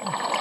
Oh.